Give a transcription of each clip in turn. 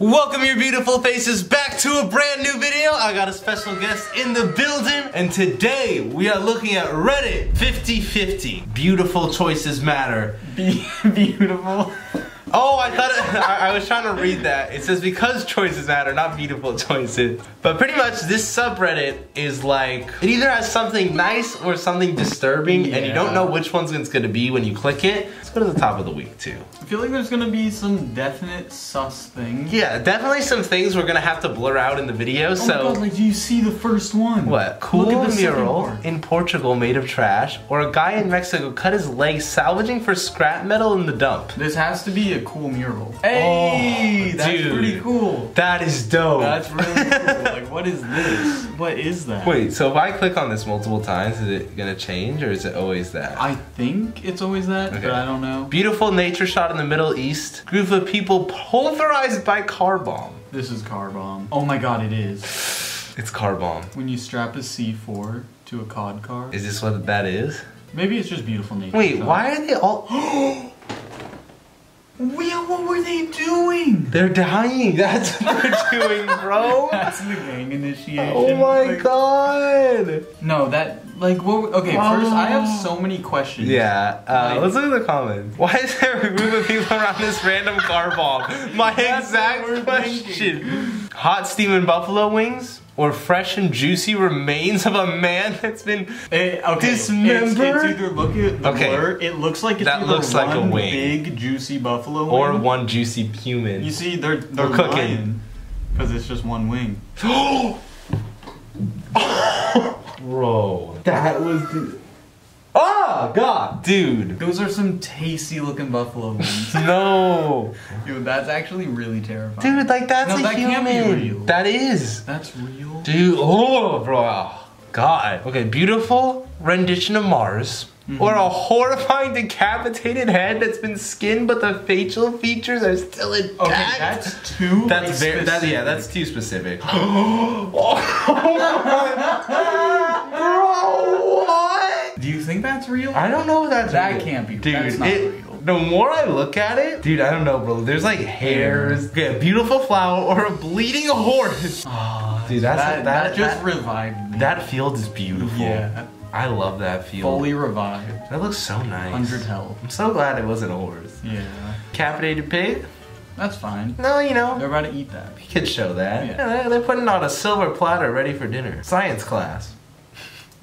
Welcome your beautiful faces back to a brand new video. I got a special guest in the building and today we are looking at Reddit 50-50. Beautiful choices matter. Be beautiful. Oh, I thought it, I, I, was trying to read that. It says because choices matter, not beautiful choices. But pretty much this subreddit is like, it either has something nice or something disturbing yeah. and you don't know which one's it's gonna be when you click it. Let's go to the top of the week too. I feel like there's gonna be some definite sus things. Yeah, definitely some things we're gonna have to blur out in the video. Oh so, God, like, do you see the first one? What? Cool the mural in Portugal made of trash, or a guy in Mexico cut his leg salvaging for scrap metal in the dump. This has to be a cool mural. Hey, oh, that's dude, pretty cool. That is dope. That's really cool. like, what is this? What is that? Wait, so if I click on this multiple times, is it gonna change or is it always that? I think it's always that, okay. but I don't know. Beautiful nature shot in the Middle East. Group of people pulverized by car bomb. This is car bomb. Oh my god, it is. It's car bomb. When you strap a C4 to a COD car. Is this what that is? Maybe it's just beautiful nature. Wait, why are they all... Yeah, what were they doing? They're dying. That's what they're doing, bro. That's the gang initiation. Oh my like, god. No, that like what? Okay, oh. first I have so many questions. Yeah. Uh, like, let's look at the comments. Why is there a group of people around this random car bomb? My exact question. Thinking. Hot steaming buffalo wings? Or fresh and juicy remains of a man that's been it, eh, okay. dismembered. It's, it's, either look at the okay. blur. It looks like it's that looks like a wing. big juicy buffalo wing. or one juicy human. You see, they're they're We're cooking because it's just one wing. Bro, that was. The Oh God, dude. Those are some tasty looking buffalo wings. no. Dude, that's actually really terrifying. Dude, like that's no, a that human. Can't be real. That is. That's real. Dude, oh, bro. God. Okay, beautiful rendition of Mars. Mm -hmm. Or a horrifying decapitated head that's been skinned, but the facial features are still intact. Okay, that's too. That's very. That, yeah, that's too specific. oh, bro, what? Do you think that's real? I don't know if that's that real. can't be. Dude, that's not it, real. The more I look at it, dude, I don't know, bro. There's like hairs, yeah, a beautiful flower, or a bleeding horse. Oh, dude, that's that, that, that just that, revived me. That field is beautiful. Yeah. I love that field. Fully revived. That looks so nice. 100 health. I'm so glad it wasn't a horse. Yeah. Capitated pig? That's fine. No, you know. They're about to eat that. We could show that. Yeah. yeah they're putting on a silver platter ready for dinner. Science class.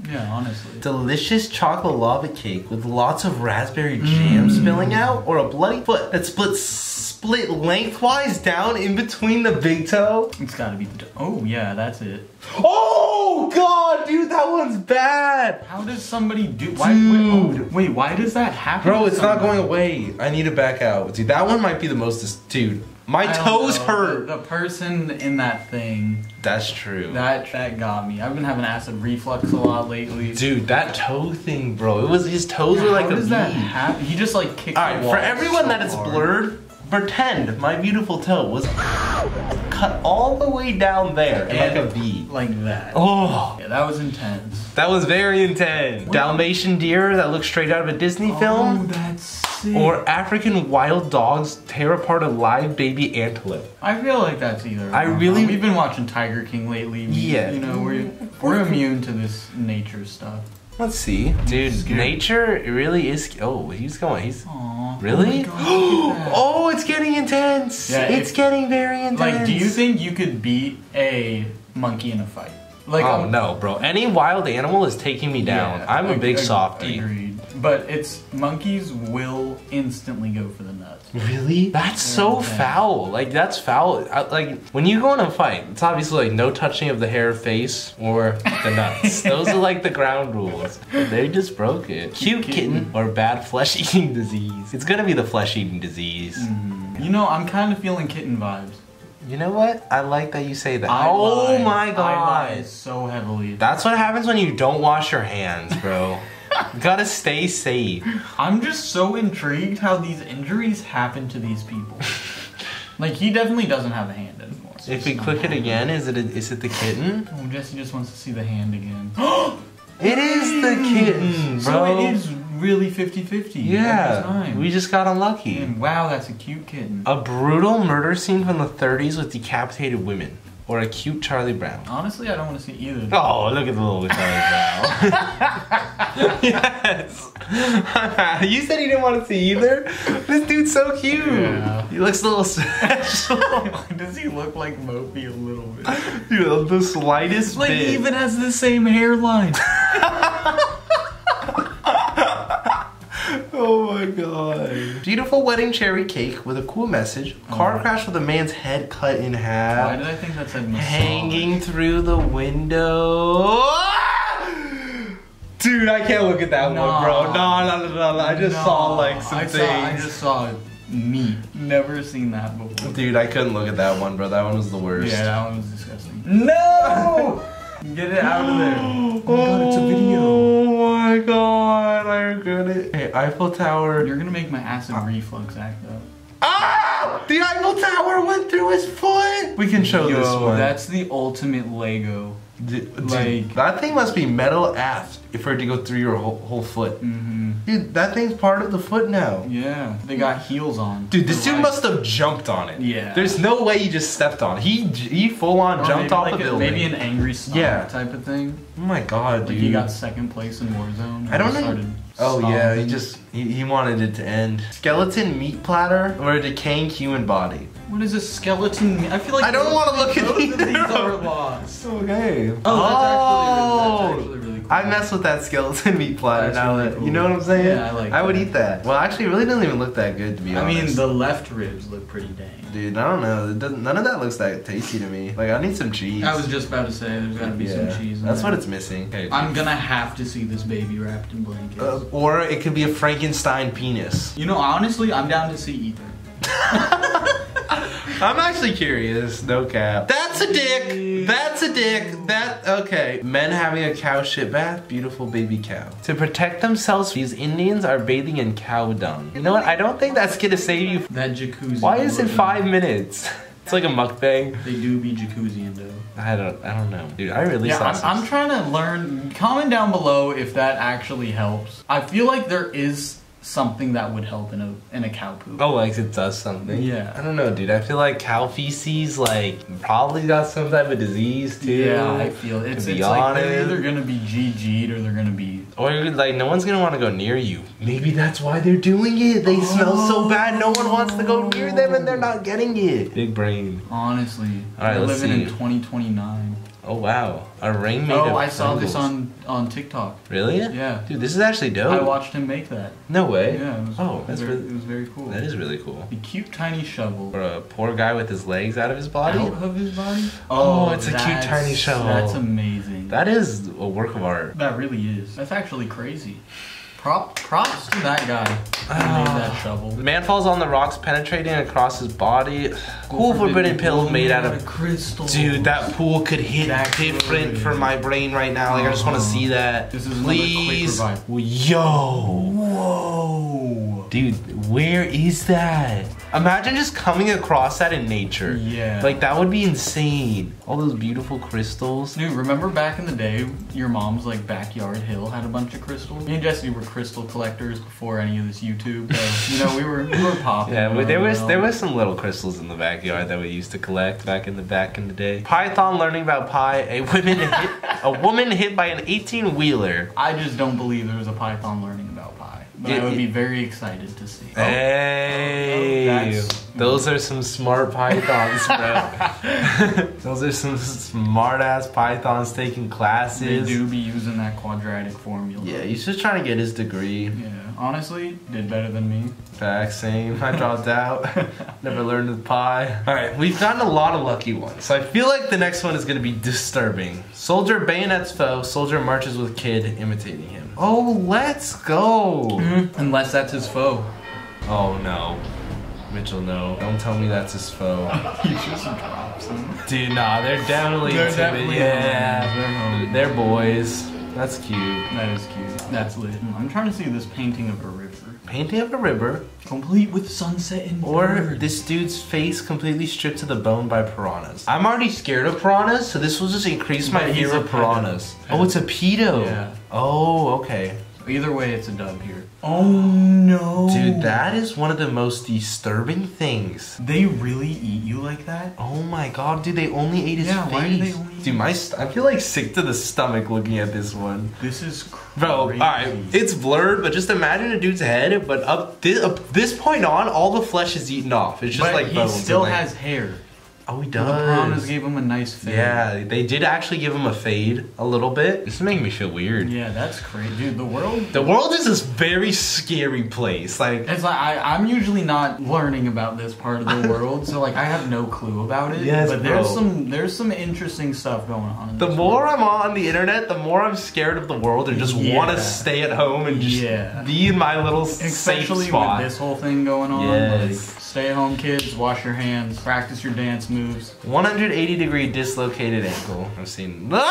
Yeah, honestly. Delicious chocolate lava cake with lots of raspberry jam mm. spilling out, or a bloody foot that splits split lengthwise down in between the big toe. It's gotta be the Oh yeah, that's it. Oh god, dude, that one's bad. How does somebody do? Why, dude. Wait, oh, wait, why does that happen? Bro, it's not going away. I need to back out. Dude, that one might be the most. Dude, my toes know. hurt. The, the, person in that thing. That's true. That that got me. I've been having acid reflux a lot lately. Dude, that toe thing, bro. It was his toes yeah, were like how a does that happen? He just like kicked. All right, for everyone so that is blurred, pretend my beautiful toe was cut all the way down there in like a V. Like that. Oh. Yeah, that was intense. That was very intense. What? Dalmatian deer that looks straight out of a Disney film. oh, film. that's sick. Or African wild dogs tear apart a live baby antelope. I feel like that's either. I really. We've been watching Tiger King lately. Yeah. You know, we're, we're immune to this nature stuff. Let's see. Dude, nature really is. Oh, he's going. He's. Aww. Really? Oh, God, oh, it's getting intense. Yeah, it's getting very intense. Like, do you think you could beat a monkey in a fight? Like, oh um, no, bro. Any wild animal is taking me down. Yeah, I'm a big ag softie. But it's monkeys will instantly go for the nuts. Really? That's so yeah. foul. Like that's foul. I, like when you go in a fight, it's obviously like no touching of the hair, face, or the nuts. Those are like the ground rules. They just broke it. Cute kitten, kitten or bad flesh-eating disease. It's gonna be the flesh-eating disease. Mm. You know, I'm kind of feeling kitten vibes. You know what? I like that you say that. I oh lie. my god. I lie so heavily. That's what happens when you don't wash your hands, bro. gotta stay safe. I'm just so intrigued how these injuries happen to these people. like he definitely doesn't have a hand anymore. So if we click it again, is it a, is it the kitten? Oh, Jesse just wants to see the hand again. it is the kitten, bro. So it is really 50-50 Yeah, time. we just got unlucky. And wow, that's a cute kitten. A brutal murder scene from the 30s with decapitated women, or a cute Charlie Brown. Honestly, I don't want to see either. Oh, look at the little Charlie Brown. yes. you said you didn't want to see either. This dude's so cute. Yeah. He looks a little special. Does he look like Mopey a little bit? Dude, the slightest Like bit. he even has the same hairline. Oh my god. Beautiful wedding cherry cake with a cool message. Car mm. crash with a man's head cut in half. Why did I think that said massage? Hanging through the window. Dude, I can't look at that one, bro. No, no, no, no, no. I just saw like some I things. Saw, I just saw meat. Never seen that before. Dude, I couldn't look at that one, bro. That one was the worst. Yeah, that one was disgusting. No! Get it out of there. Oh my god, it's a video. Oh my god, I regret it. Hey, Eiffel Tower. You're gonna make my acid reflux act up. Ah! The Eiffel Tower went through his foot. We can show this one. that's the ultimate Lego. D- dude, like- that thing must be metal ass for it to go through your whole, whole foot. Mm-hmm. Dude, that thing's part of the foot now. Yeah, they got heels on. Dude, this dude right. must have jumped on it. Yeah. There's no way he just stepped on it. He he full on Or jumped off like the a- building. Maybe an angry stomp Yeah. type of thing. oh my god, Like dude. he got second place in Warzone. I don't know. Started Oh yeah, he um, just he, he wanted it to end. Skeleton meat platter or a decaying human body. What is a skeleton? I feel like I don't wanna look at both of these of are them. lost. Okay. Oh, that's actually, that's oh. actually really cool. I mess with that skeleton meat platter now. really cool. You know what I'm saying? Yeah, I like I would that. eat that. Well, actually, it really doesn't even look that good to be I honest. I mean, the left ribs look pretty dang. Dude, I don't know. It doesn't, none of that looks that tasty to me. Like, I need some cheese. I was just about to say there's gotta be Yeah, some cheese. In That's there. what it's missing. Okay. I'm gonna have to see this baby wrapped in blankets. Uh, or it could be a Frankenstein penis. you know, honestly, I'm down to see either. I'm actually curious. No cap. That's a dick. That's a dick. That okay. Men having a cow shit bath. Beautiful baby cow. To protect themselves, these Indians are bathing in cow dung. You know what? I don't think that's gonna save you. That jacuzzi. Why is it five minutes? It's like a mukbang. They do be jacuzzi though. I don't. I don't know, dude. I really Yeah, saw. I'm, I'm trying to learn. Comment down below if that actually helps. I feel like there is something that would help in a in a cow poop. Oh, like it does something. Yeah. I don't know, dude. I feel like cow feces, like, probably got some type of disease too. Yeah, I feel it's, be it's like they're either gonna be GG'd or they're gonna be. Or like, no one's gonna want to go near you. Maybe that's why they're doing it. They smell so oh. bad, no one wants to go near them, and they're not getting it. Big brain. Honestly, All right, we're let's living in see. 2029. Oh wow, a ring made Oh, I saw this on on TikTok. Really? Yeah. Dude, this is actually dope. I watched him make that. No way. Yeah. It was, Oh, that's very, really. it was very cool. That is really cool. a cute tiny shovel. For a poor guy with his legs out of his body. Out of his body? Oh, oh it's a cute tiny shovel. That's amazing. That is a work of art. That really is. That's actually crazy. Prop, props to that guy who made Ah. that shovel. The man falls on the rocks, penetrating across his body. Cool forbidden pill made out of. crystal. Dude, that pool could hit That different for my brain right now. Like, I just want to Uh-huh. see that. This is another Please. Yo. Whoa. Dude, where is that? Imagine just coming across that in nature. Yeah. Like, that would be insane. All those beautiful crystals. Dude, remember back in the day, your mom's like backyard hill had a bunch of crystals. Me and Jesse were crystal collectors before any of this YouTube. So, you know, we were we were popping. Yeah, but there was there was some little crystals in the backyard that we used to collect back in the back in the day. Python learning about pi. A woman hit, a woman hit by an 18 wheeler. I just don't believe there was a python learning. But It- I would be very excited to see. Oh. Hey, oh, that's- mm. those are some smart pythons, bro. those are some smart ass pythons taking classes. They classes. do be using that quadratic formula. Yeah, he's just trying to get his degree. Yeah, honestly, did better than me. Fact, same. I dropped out. Never learned the pi. All right, we've gotten a lot of lucky ones. So I feel like the next one is going to be disturbing. Soldier bayonets foe. Soldier marches with kid imitating him. Oh, let's go. Mm-hmm. Unless that's his foe. Oh no. Mitchell, no. Don't tell me that's his foe. he just drops him. Dude, nah, they're definitely They're definitely yeah. They're. They're boys. That's cute. That is cute. That's lit. I'm trying to see this painting of a river. Painting of a river, Complete with sunset and or birds. this dude's face completely stripped to the bone by piranhas. I'm already scared of piranhas, so this will just increase my fear of piranhas. Oh, it's a pedo. Yeah. Oh, okay. Either way, it's a dub here. Oh no. Dude, that is one of the most disturbing things. They really eat you like that? Oh my god, dude, they only ate his Yeah, face. why do they only dude, my st- I feel like sick to the stomach looking at this one. This is crazy. Bro, alright, it's blurred, but just imagine a dude's head, but up this, up this point on, all the flesh is eaten off. It's just but like he bones. still has hair. Oh, he does. The piranhas gave him a nice fade. Yeah, they did actually give him a fade a little bit. This is making me feel weird. Yeah, that's crazy, dude. The world. The world is this very scary place. Like, It's like I, I'm usually not learning about this part of the world, so like I have no clue about it. Yes, but there's bro. some there's some interesting stuff going on. The more world. I'm on the internet, the more I'm scared of the world and just Yeah. want to stay at home and just Yeah. be in my little safe especially spot. with this whole thing going on, Yes. like stay at home, kids, wash your hands, practice your dance moves. 180 degree dislocated ankle. I've seen.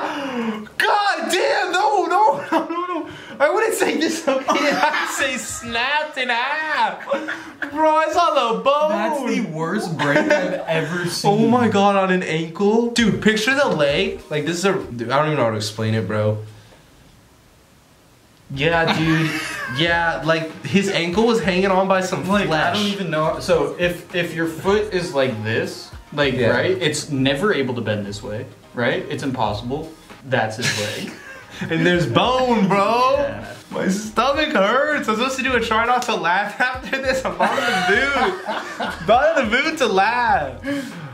Ah! God damn! No, no, no, no, no! I wouldn't say dislocated. I'd say snapped in half. Bro, I saw the bone. That's the worst break I've ever seen. Oh my god, on an ankle? Dude, picture the leg. Like, this is a. dude, I don't even know how to explain it, bro. Yeah, dude. yeah, like, his ankle was hanging on by some Like flesh. I don't even know. So if if your foot is like this, like Yeah. right, it's never able to bend this way, right? It's impossible. That's his leg. And there's bone, bro. Yeah. My stomach hurts. I'm supposed to do a try not to laugh after this. I'm in the mood. not in the mood to laugh.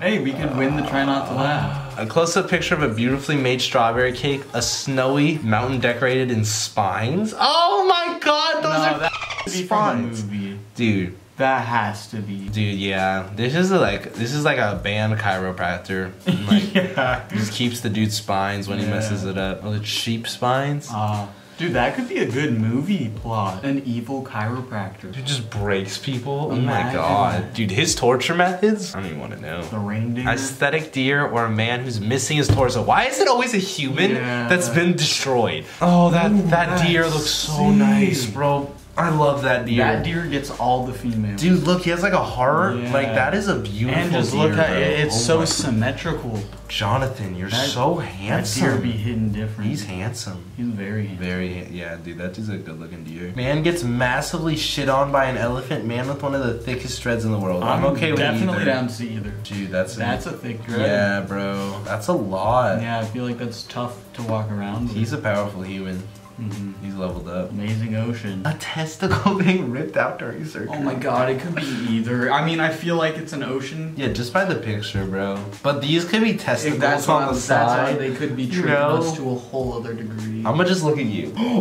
hey, we could win the try not to laugh. A close-up picture of a beautifully made strawberry cake, a snowy mountain decorated in spines. Oh my god, those No, are that has be from a spines. movie. Dude, That has to be. dude, yeah. This is like this is like a band chiropractor. Like yeah. just keeps the dude's spines when he messes it up. Oh, it's sheep spines. Uh, dude, that could be a good movie plot. An evil chiropractor. Dude just breaks people. Oh my god. Dude, his torture methods? I don't even want to know. The reindeer. Aesthetic deer or a man who's missing his torso. Why is it always a human Yeah. that's been destroyed? Oh, that Ooh, that deer looks so sick. nice, bro. I love that deer. That deer gets all the females. Dude, look, he has like a heart. Yeah. Like that is a beautiful deer. and just deer, look at it. It's Oh so my- symmetrical. Jonathan, you're That- so handsome. That deer be hidden different. He's handsome. He's very handsome. Very, yeah, dude, that is a good looking deer. Man gets massively shit on by an elephant. Man with one of the thickest dreads in the world. I'm, okay with either. definitely down to see either. Dude, that's That's a, a thick dread. yeah, bro. That's a lot. Yeah, I feel like that's tough to walk around. with. He's a powerful human. Mhm. He's leveled up. amazing ocean. A testicle being ripped out during surgery. Oh my god, it could be either. I mean, I feel like it's an ocean. Yeah, just by the picture, bro. But these could be testicles If that's on on the that's why side. they could be you tricking know? us to a whole other degree. I'm gonna just look at you. oh!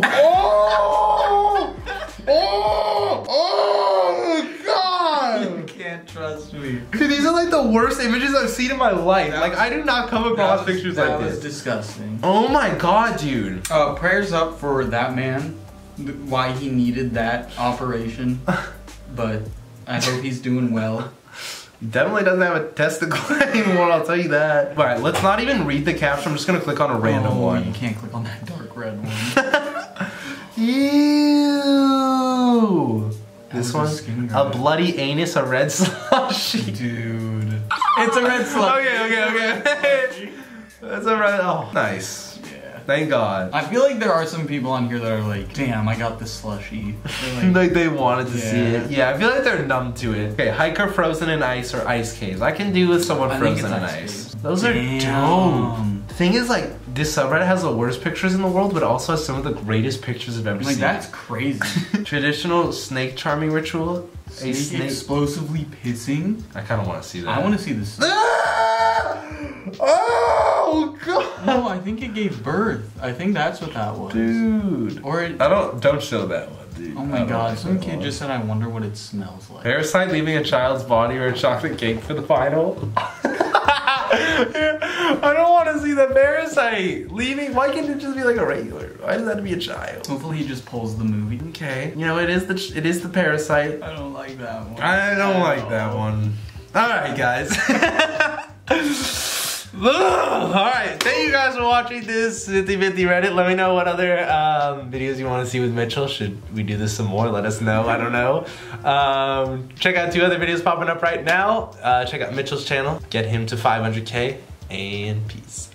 Oh! Oh! God! Can't trust me. Dude, these are like the worst images I've seen in my life. That like, was- I do not come across pictures that like was this. disgusting. Oh my god, dude. Uh, prayers up for that man. Why he needed that operation, but I hope he's doing well. Definitely doesn't have a testicle anymore, I'll tell you that. Alright, let's not even read the caption. I'm just gonna click on a random Oh, one. You can't click on that dark red one. Ew. This That a one, a bloody anus, a red slushy. Dude. It's a red slug. Okay, okay, okay. That's a red. Oh, nice. Yeah. Thank God. I feel like there are some people on here that are like, damn, I got the slushy. They're like, Like they wanted to see it. Yeah, I feel like they're numb to it. Okay, hiker frozen in ice or ice caves. I can do with someone I frozen it's in ice ice. caves. Those are dope. The thing is, like, this subreddit has the worst pictures in the world, but also has some of the greatest pictures I've ever like seen. that's crazy. Traditional snake charming ritual. A Snake snake. explosively pissing. I kind of want to see that. I want to see this. Ah! Oh god, No, I think it gave birth. I think that's what that was. dude. Or it. I don't. Don't show that one, dude. Oh my god, some kid just said, I wonder what it smells like. Parasite leaving a child's body or a chocolate cake for the final. I don't want to see the parasite leaving. Why can't it just be like a regular? Why does to be a child? Hopefully he just pulls the movie. Okay, you know it is the it is the parasite. I don't like that one. I don't like that one. All right, guys. All right, thank you guys for watching this 50-50 Reddit. Let me know what other um, videos you want to see with Mitchell. Should we do this some more? Let us know. I don't know. Um, check out two other videos popping up right now. Uh, check out Mitchell's channel. Get him to 500k and peace.